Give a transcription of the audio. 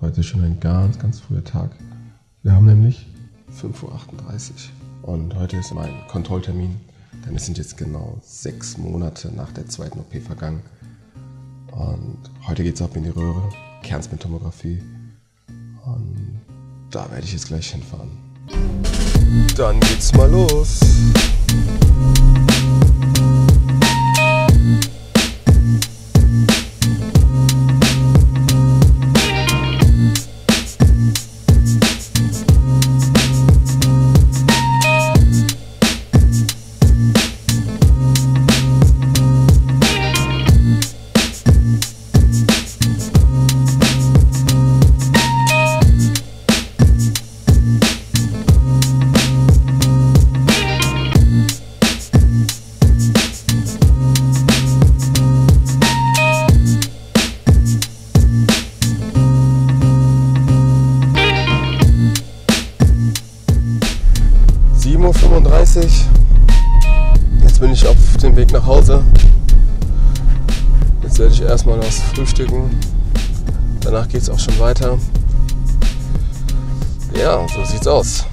Heute schon ein ganz, ganz früher Tag. Wir haben nämlich 5.38 Uhr und heute ist mein Kontrolltermin, denn es sind jetzt genau sechs Monate nach der zweiten OP vergangen. Und heute geht es ab in die Röhre, Kernspintomographie. Und da werde ich jetzt gleich hinfahren. Dann geht's mal los. 7.35 Uhr. Jetzt bin ich auf dem Weg nach Hause. Jetzt werde ich erstmal was frühstücken. Danach geht es auch schon weiter. Ja, so sieht's aus.